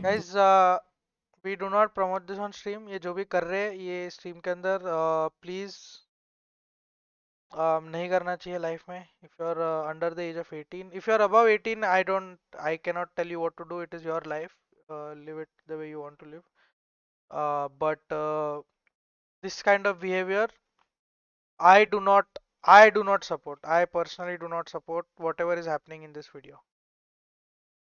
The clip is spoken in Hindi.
Guys we do not promote this on stream ये जो भी कर रहे हैं ये स्ट्रीम के अंदर प्लीज़ uh, uh, नहीं करना चाहिए लाइफ में. If you are under the age of 18 if you are above 18 I don't I can not tell you what to do it is your life live it the way you want to live but this kind of behaviour I do not I do not support I personally do not support what is happening in this video